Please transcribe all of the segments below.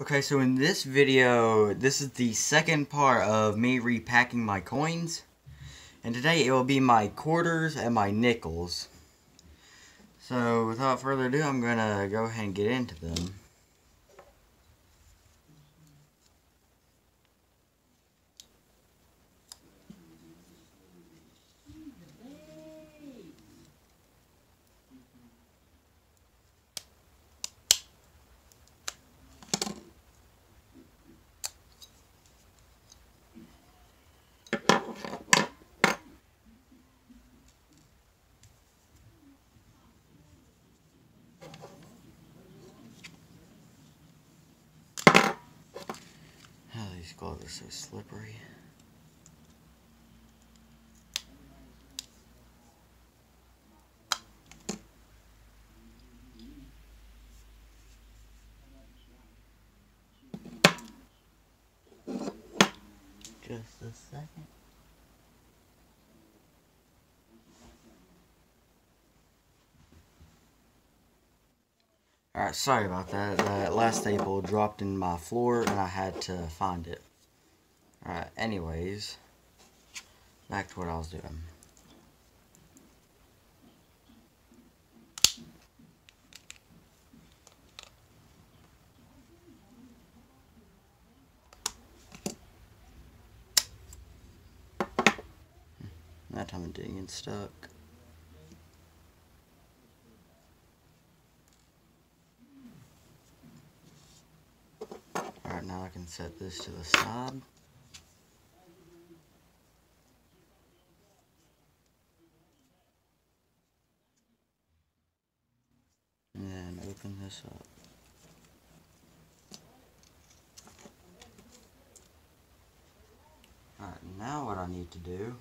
Okay, so in this video, this is the second part of me repacking my coins. And today it will be my quarters and my nickels. So without further ado, I'm going to go ahead and get into them. Oh, these gloves are so slippery. Just a second. Alright, sorry about that. That last staple dropped in my floor and I had to find it. Alright, anyways. Back to what I was doing. Hmm, that time didn't get stuck. Can set this to the side. And then open this up. Alright, now what I need to do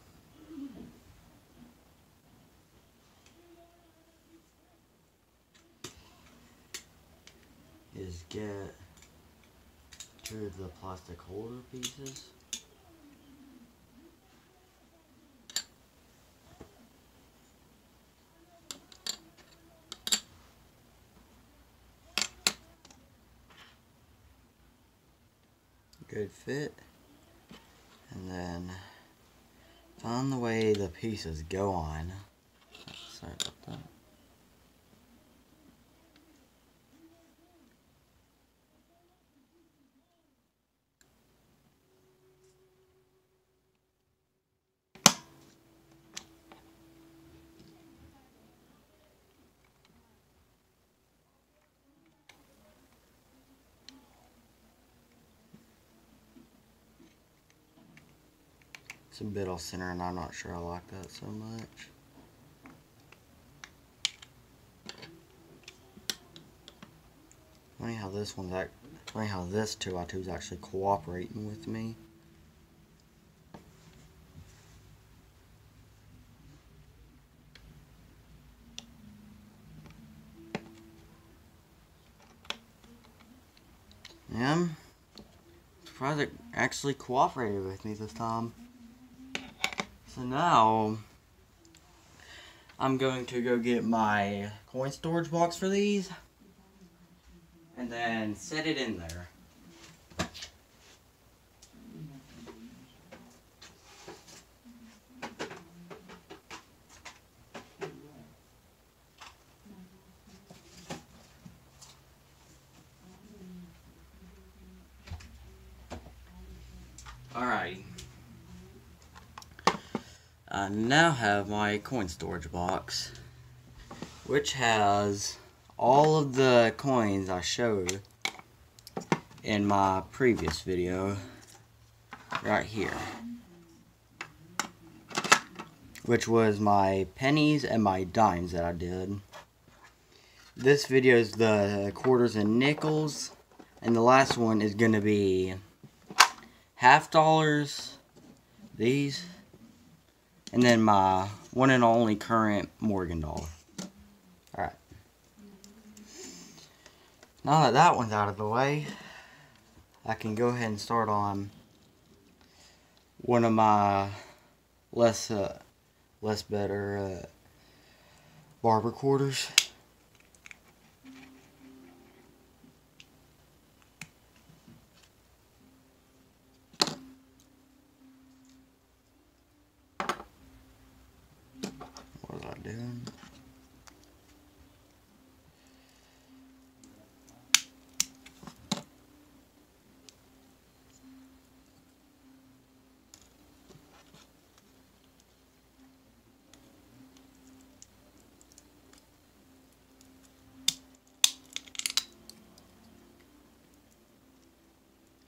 is get the plastic holder pieces. Good fit. And then find the way the pieces go on. Sorry about that. It's a bit off center and I'm not sure I like that so much. Funny how this one's act funny how this 2x2 is actually cooperating with me. Yeah, surprised it actually cooperated with me this time. So now, I'm going to go get my coin storage box for these. And then set it in there. Alright. I now have my coin storage box, which has all of the coins I showed in my previous video right here. Which was my pennies and my dimes that I did. This video is the quarters and nickels. And the last one is going to be half dollars, these, and then my one and only current Morgan dollar. Alright. Now that that one's out of the way, I can go ahead and start on one of my less, uh, less better uh, barber quarters.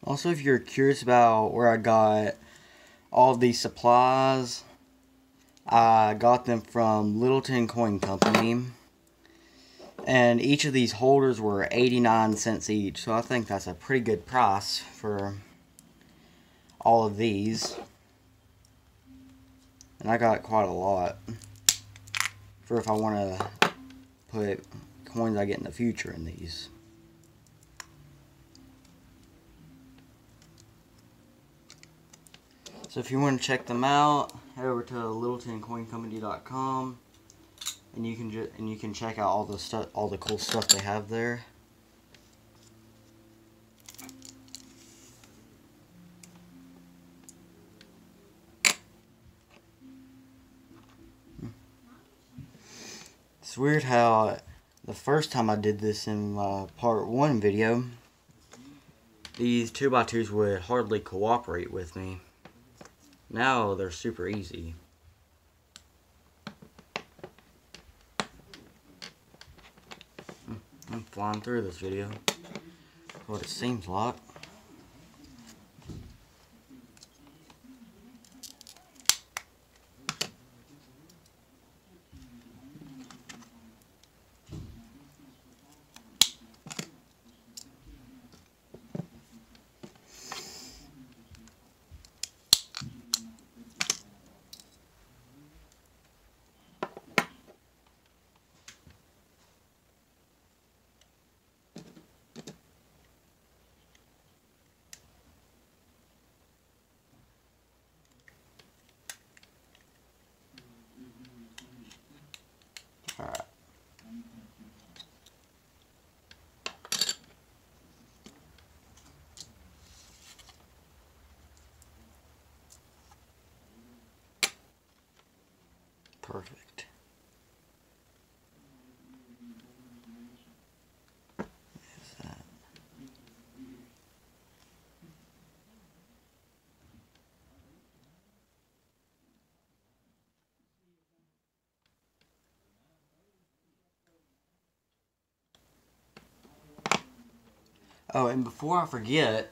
Also, if you're curious about where I got all these supplies, I got them from Littleton Coin Company. And each of these holders were 89 cents each. So I think that's a pretty good price for all of these. And I got quite a lot. For if I want to put coins I get in the future in these. So if you want to check them out, head over to littletoncoincompany.com and you can and you can check out all the stuff all the cool stuff they have there. Hmm. It's weird how the first time I did this in my part one video, these 2x2s would hardly cooperate with me. Now they're super easy. Hmm, I'm flying through this video. What it seems like. Perfect. Oh, and before I forget,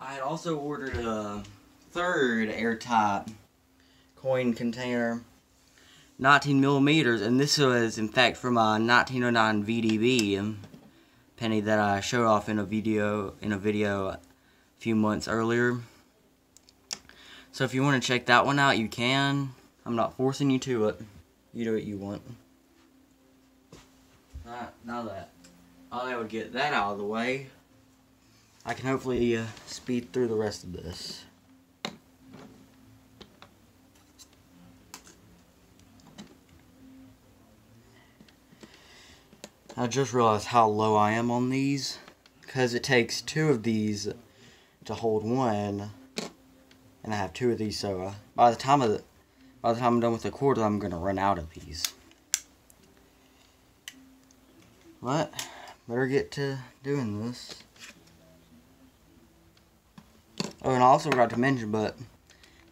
I had also ordered a third airtight coin container, 19 millimeters, and this was in fact from my 1909 VDB penny that I showed off in a video in a video a few months earlier. So if you want to check that one out, you can. I'm not forcing you to it. You do what you want. Alright, now that I would get that out of the way, I can hopefully uh, speed through the rest of this. I just realized how low I am on these because it takes two of these to hold one and I have two of these so uh, by the time of the, by the time I'm done with the quarter I'm gonna run out of these but better get to doing this oh and I also forgot to mention but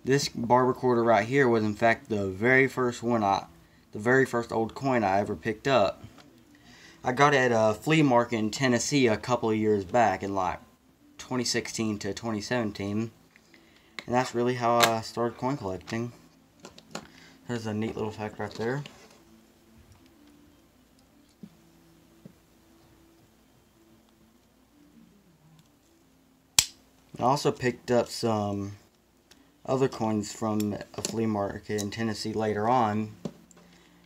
this Barber quarter right here was in fact the very first one I the very first old coin I ever picked up I got it at a flea market in Tennessee a couple of years back in like 2016 to 2017 and that's really how I started coin collecting. There's a neat little fact right there. I also picked up some other coins from a flea market in Tennessee later on.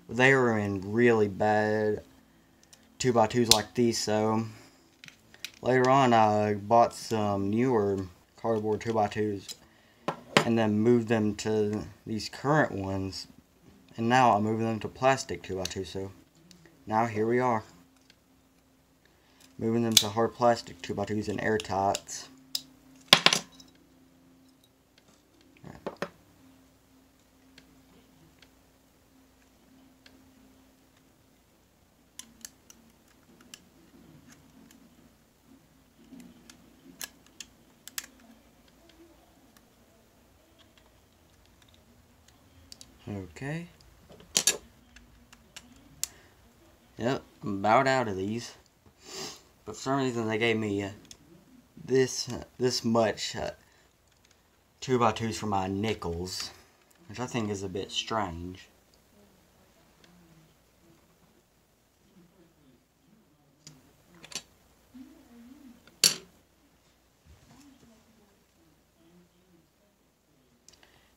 They were in really bad 2x2s like these, so later on I bought some newer cardboard 2x2s and then moved them to these current ones. And now I'm moving them to plastic 2x2 so now here we are. Moving them to hard plastic 2x2s and airtights Okay. Yep, out of these. But for some reason they gave me uh, this uh, this much uh, 2 by 2s for my nickels. Which I think is a bit strange.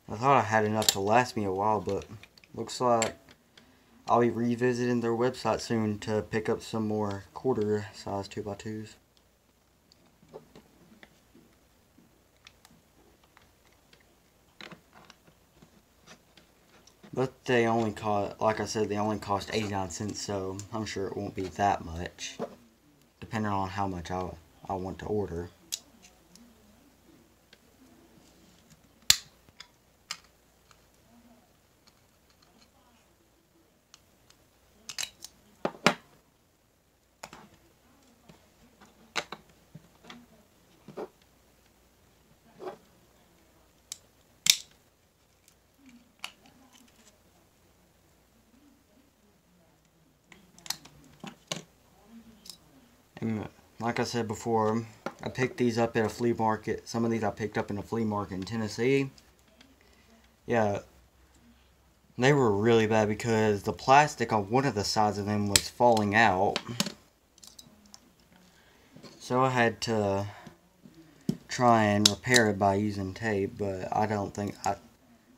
I thought I had enough to last me a while, but looks like I'll be revisiting their website soon to pick up some more quarter size 2x2s. But they only cost, like I said, they only cost 89 cents, so I'm sure it won't be that much, depending on how much I, I want to order. Like I said before, I picked these up at a flea market. Some of these I picked up in a flea market in Tennessee. Yeah, they were really bad because the plastic on one of the sides of them was falling out. So I had to try and repair it by using tape, but I don't think I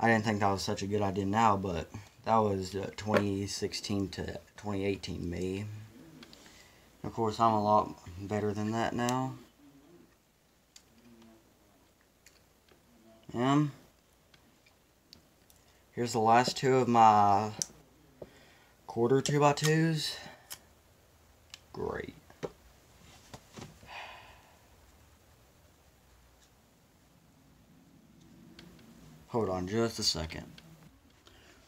I didn't think that was such a good idea now, but that was uh, 2016 to 2018 me. Of course, I'm a lot better than that now. And here's the last two of my quarter 2x2s. Great. Hold on just a second.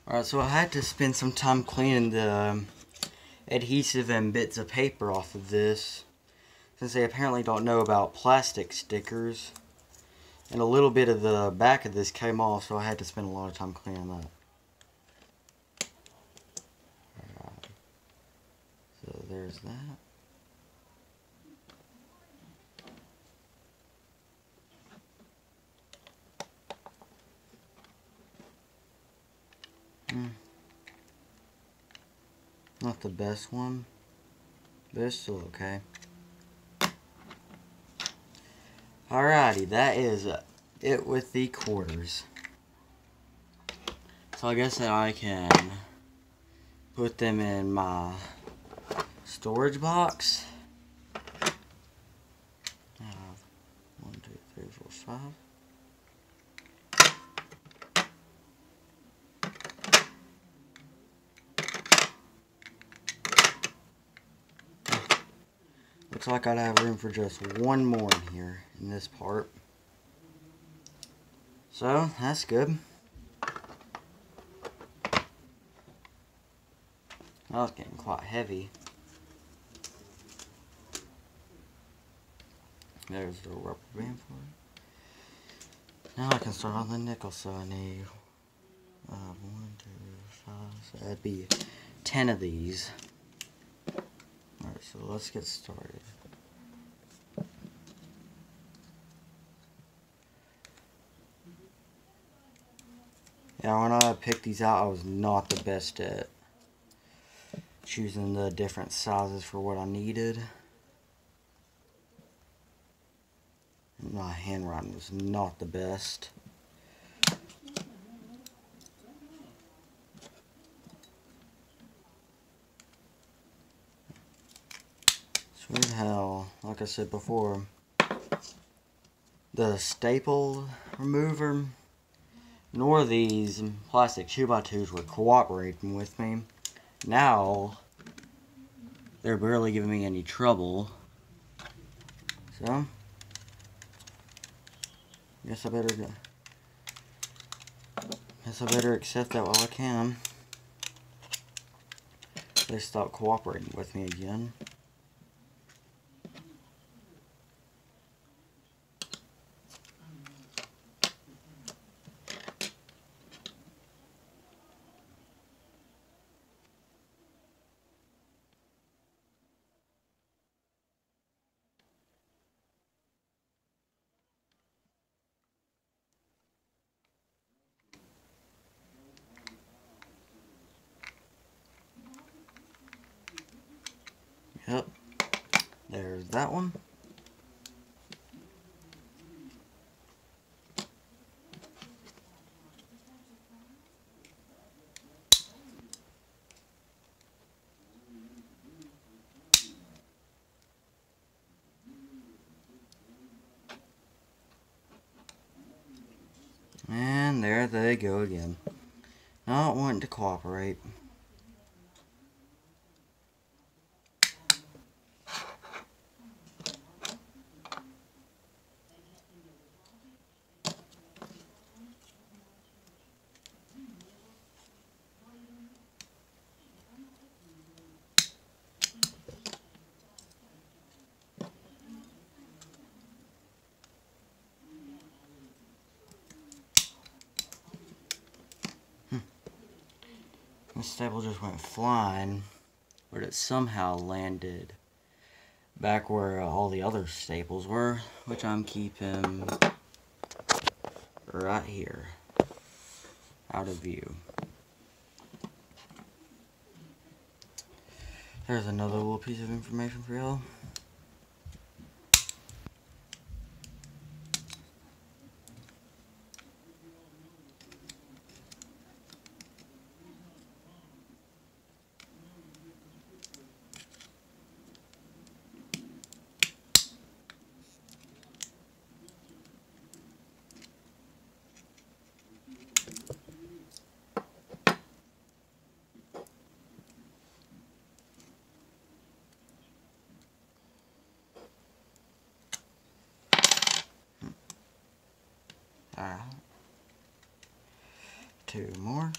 Alright, so I had to spend some time cleaning the adhesive and bits of paper off of this since they apparently don't know about plastic stickers. And a little bit of the back of this came off so I had to spend a lot of time cleaning that right. so there's that Not the best one, but it's still okay. Alrighty, that is uh, it with the quarters. So I guess that I can put them in my storage box. One, two, three, four, five. Looks like I'd have room for just one more in here, in this part. So, that's good. That was getting quite heavy. There's the rubber band for it. Now I can start on the nickel, so I need uh, one, two, five, so that'd be 10 of these. Alright, so let's get started. Yeah, when I picked these out, I was not the best at choosing the different sizes for what I needed. My handwriting was not the best. Sweet hell, like I said before, the staple remover nor these plastic 2x2s were cooperating with me. Now, they're barely giving me any trouble. So, guess I better. Guess I better accept that while I can. They stop cooperating with me again. Yep. There's that one. And there they go again. Not wanting to cooperate. The staple just went flying, but it somehow landed back where all the other staples were, which I'm keeping right here, out of view. There's another little piece of information for y'all. Two more.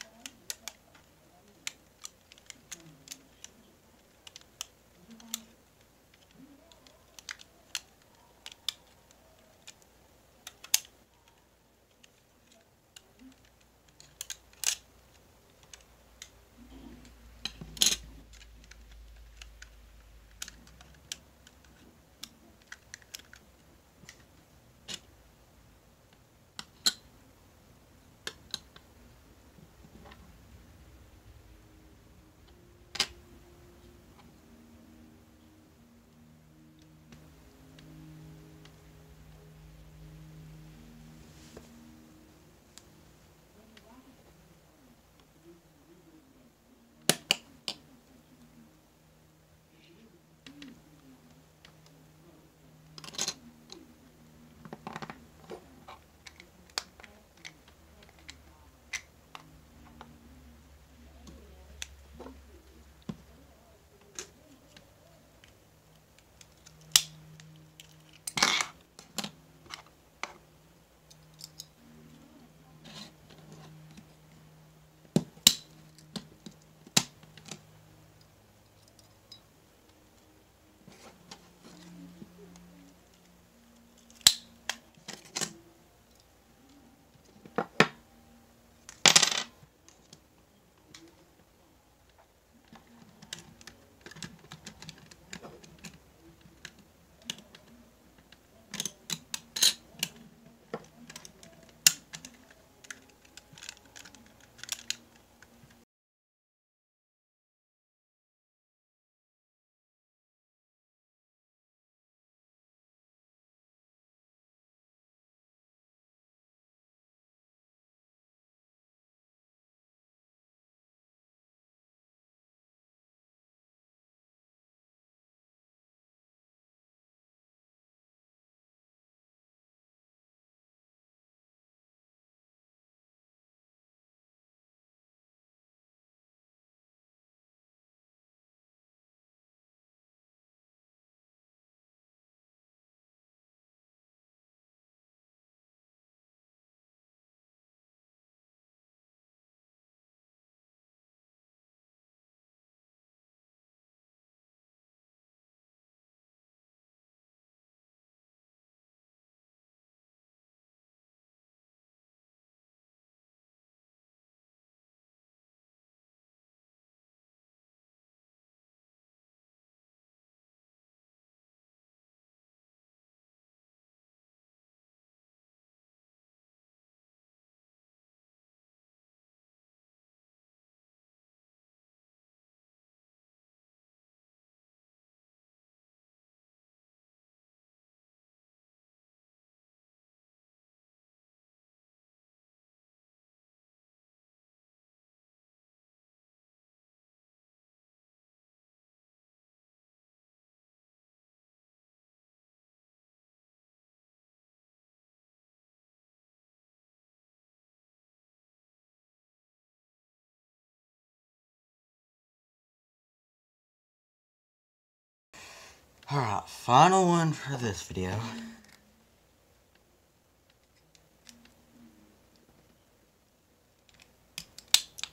Alright, final one for this video.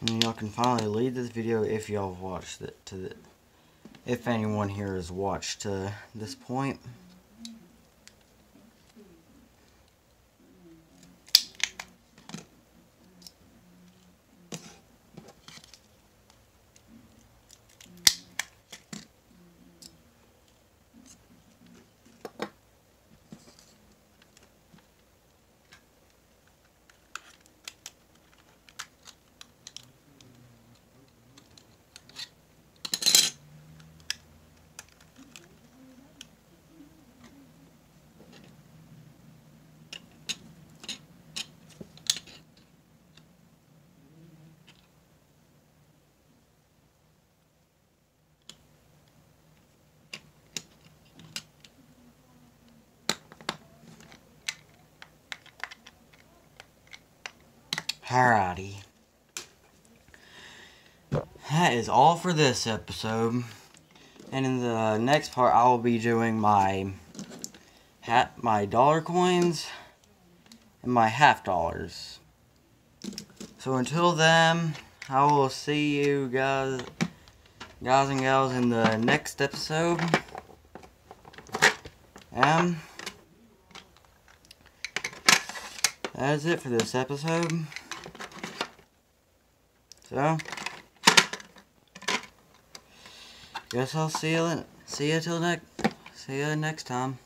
And y'all can finally leave this video if y'all watched it to the if anyone here has watched to this point. Alrighty. That is all for this episode. And in the next part, I will be doing my hat, my dollar coins, and my half dollars. So until then, I will see you guys, guys and gals, in the next episode. And that is it for this episode. So, guess I'll see you see you till next see you next time.